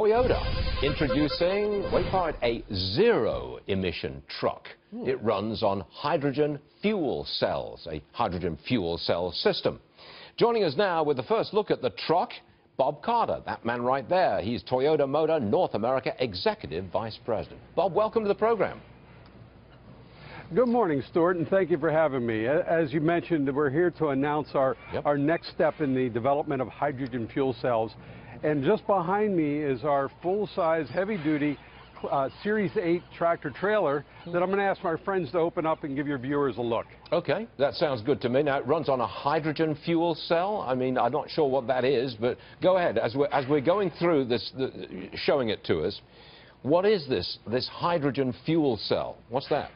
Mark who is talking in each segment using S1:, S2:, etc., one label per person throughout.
S1: Toyota introducing, wait for it, a zero-emission truck. Hmm. It runs on hydrogen fuel cells, a hydrogen fuel cell system. Joining us now with the first look at the truck, Bob Carter, that man right there. He's Toyota Motor North America Executive Vice President. Bob, welcome to the program.
S2: Good morning, Stuart, and thank you for having me. As you mentioned, we're here to announce our,
S1: Yep.
S2: our next step in the development of hydrogen fuel cells. And just behind me is our full-size, heavy-duty uh, Series 8 tractor trailer that I'm going to ask my friends to open up and give your viewers a look.
S1: Okay, that sounds good to me. Now, it runs on a hydrogen fuel cell. I mean, I'm not sure what that is, but go ahead. As we're, as we're going through this, the, showing it to us, what is this, this hydrogen fuel cell? What's that?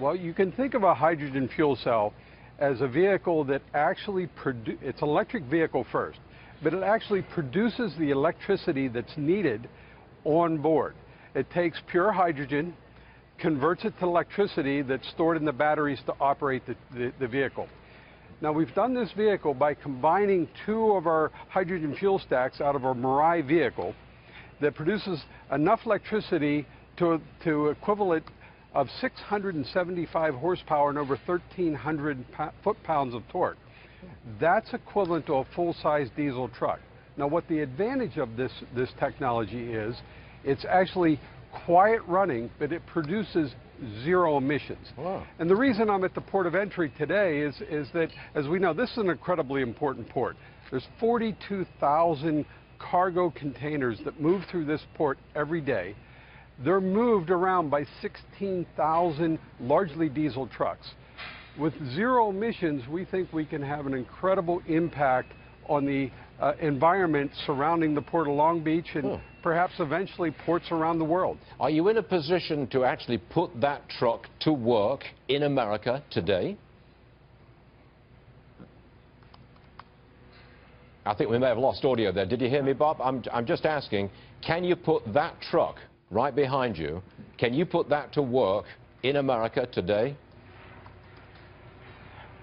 S2: Well, you can think of a hydrogen fuel cell as a vehicle that actually produ it's an electric vehicle first, but it actually produces the electricity that's needed on board. It takes pure hydrogen, converts it to electricity that's stored in the batteries to operate the, the, the vehicle. Now we've done this vehicle by combining two of our hydrogen fuel stacks out of our Mirai vehicle that produces enough electricity to, to equivalent of 675 horsepower and over 1,300 foot-pounds of torque. That's equivalent to a full-size diesel truck. Now what the advantage of this, this technology is, it's actually quiet running, but it produces zero emissions.
S1: Wow.
S2: And the reason I'm at the port of entry today is, is that, as we know, this is an incredibly important port. There's 42,000 cargo containers that move through this port every day. They're moved around by 16,000 largely diesel trucks. With zero emissions, we think we can have an incredible impact on the uh, environment surrounding the Port of Long Beach and
S1: Hmm.
S2: perhaps eventually ports around the world.
S1: Are you in a position to actually put that truck to work in America today? I think we may have lost audio there. Did you hear me, Bob? I'm, I'm just asking, can you put that truck right behind you, can you put that to work in America today?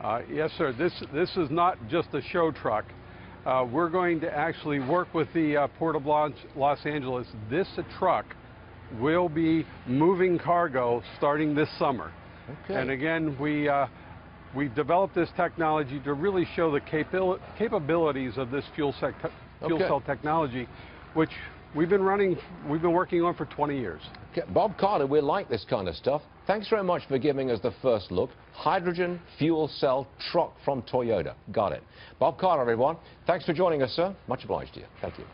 S2: Uh, yes, sir. This, this is not just a show truck. Uh, we're going to actually work with the uh, Port of Los, Los Angeles. This truck will be moving cargo starting this summer.
S1: Okay.
S2: And again, we, uh, we developed this technology to really show the capabil capabilities of this fuel, sec fuel
S1: Okay.
S2: cell technology, which we've been running, we've been working on for 20 years.
S1: Bob Carter, we like this kind of stuff. Thanks very much for giving us the first look. Hydrogen fuel cell truck from Toyota. Got it. Bob Carter, everyone. Thanks for joining us, sir. Much obliged to you. Thank you.